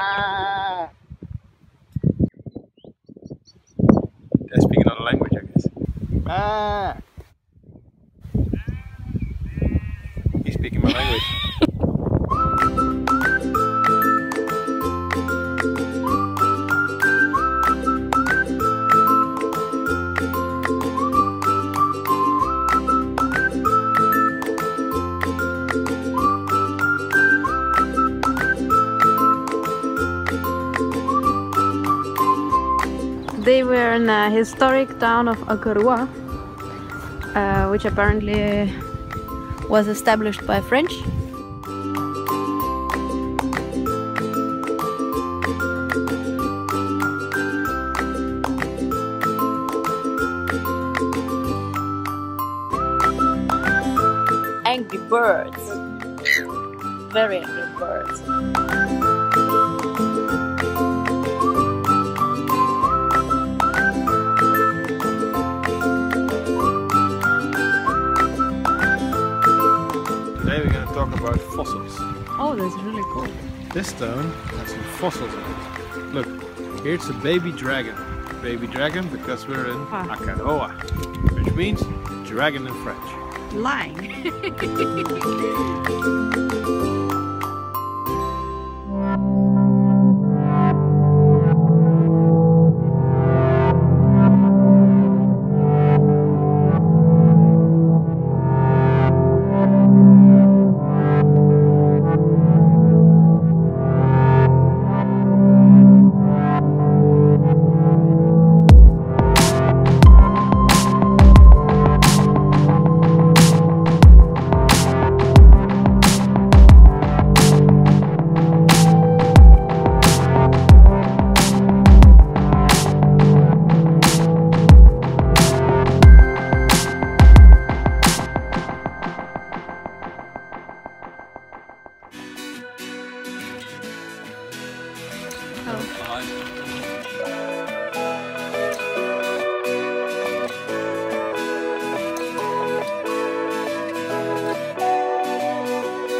Ah. They speak another language, I guess. Ah. He's speaking my language. in a historic town of Akaroa, uh, which apparently was established by French. Angry birds. Very angry birds. About fossils. Oh, that's really cool. This stone has some fossils in it. Look, here's a baby dragon. Baby dragon because we're in Ah. Akaroa, which means dragon in French. Lying.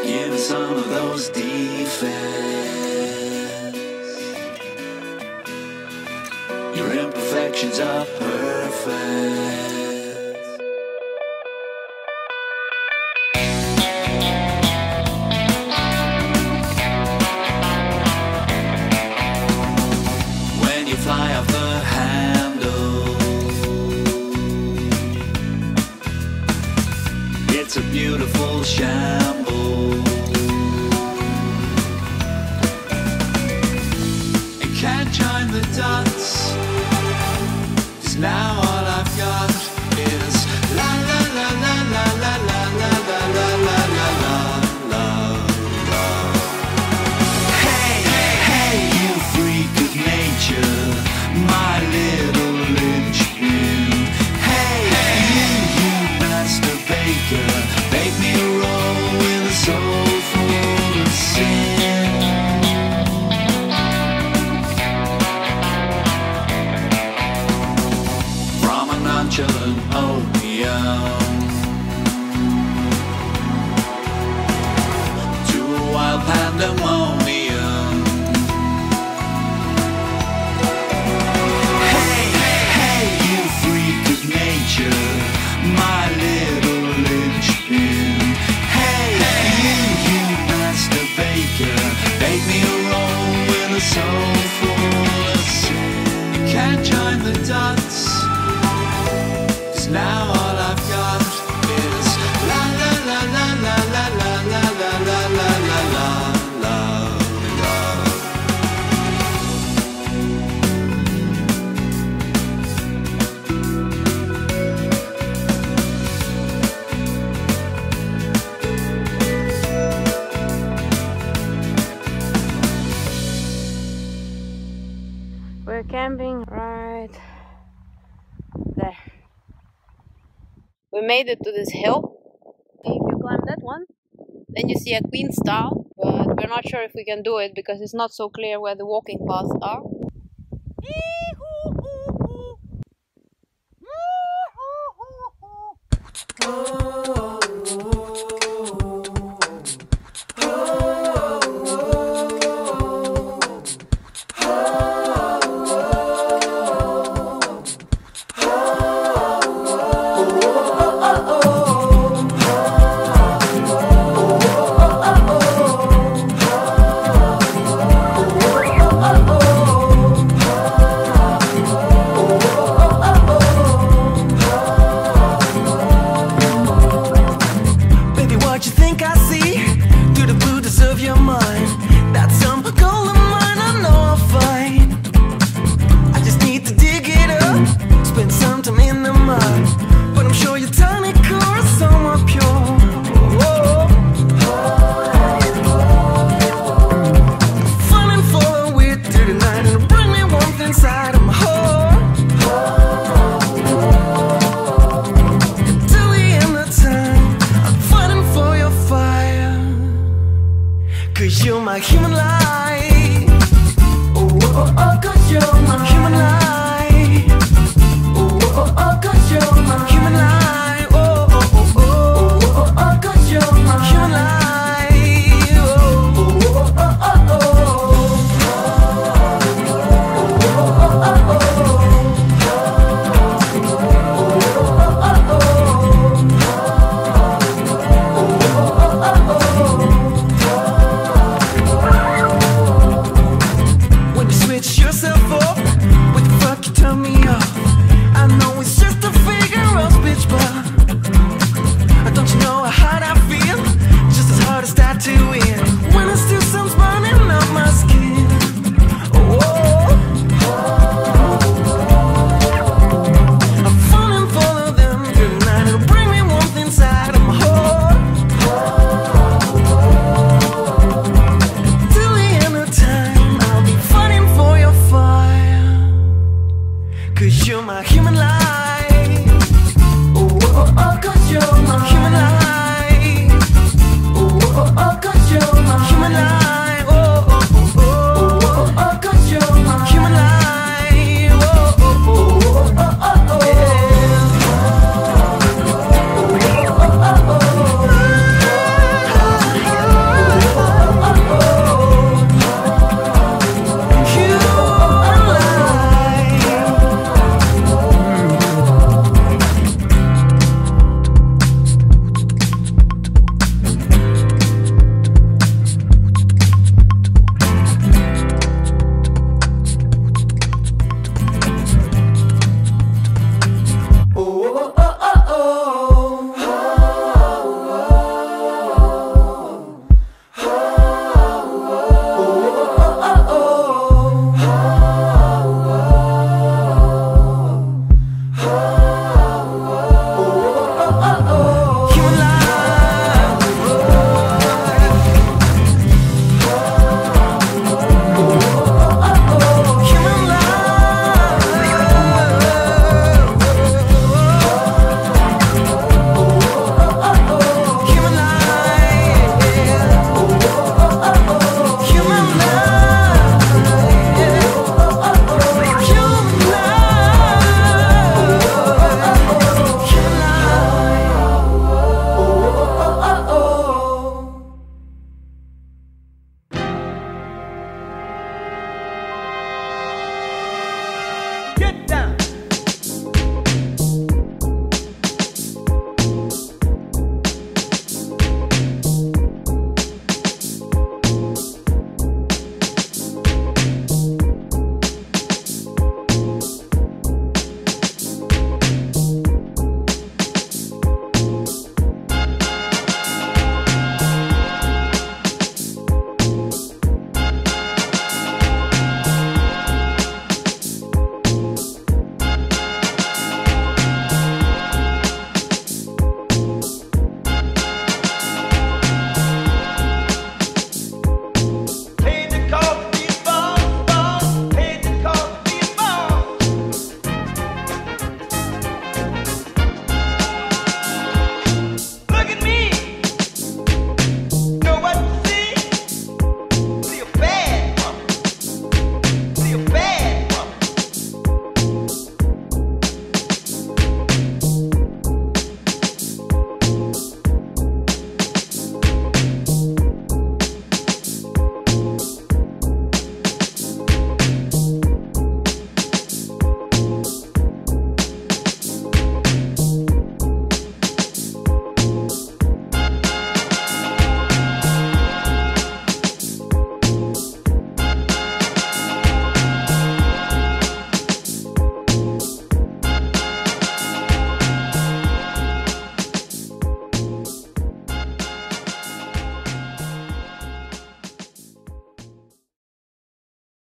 in some of those defects. Your imperfections are it's a beautiful shamble. I can't join the dots. Station Opium. Right there. We made it to this hill. If you climb that one, then you see a Queenstown, but we're not sure if we can do it because it's not so clear where the walking paths are. My human light. Oh, oh, oh, oh